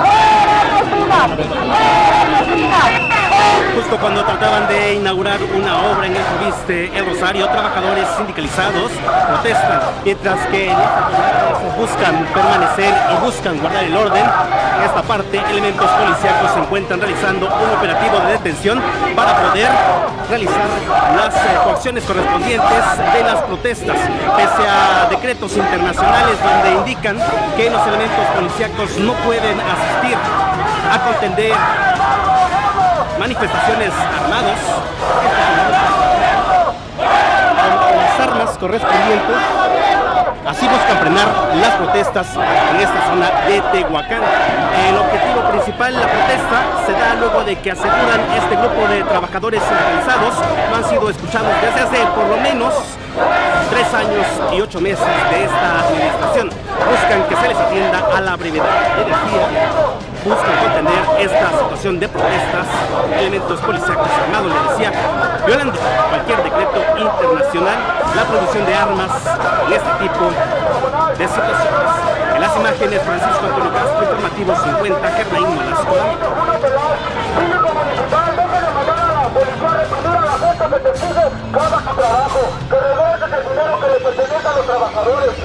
¡Fuera Cocinas! ¡Fuera Cocinas! Justo cuando trataban de inaugurar una obra en el Proviste, el Rosario, trabajadores sindicalizados protestan, mientras que buscan permanecer y buscan guardar el orden. En esta parte, elementos policíacos se encuentran realizando un operativo de detención para poder realizar las eh, coacciones correspondientes de las protestas, pese a decretos internacionales donde indican que los elementos policíacos no pueden asistir a contender manifestaciones armados con las armas correspondientes. Así buscan frenar las protestas en esta zona de Tehuacán. El objetivo principal de la protesta se da luego de que aseguran este grupo de trabajadores sindicalizados no han sido escuchados desde hace por lo menos tres años y ocho meses de esta administración. Buscan que se les atienda a la brevedad. Energía buscan contener esta situación de protestas, elementos policíacos armados, le decía, violando cualquier decreto internacional, la producción de armas en este tipo de situaciones. En las imágenes, Francisco Antonio Castro, informativo 50, Germain Malasco.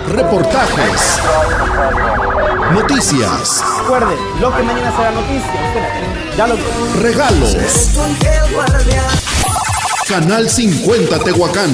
Reportajes. Noticias. Recuerde, lo que mañana será noticia. Espérate, ya lo Regalos. Canal 50 Tehuacán.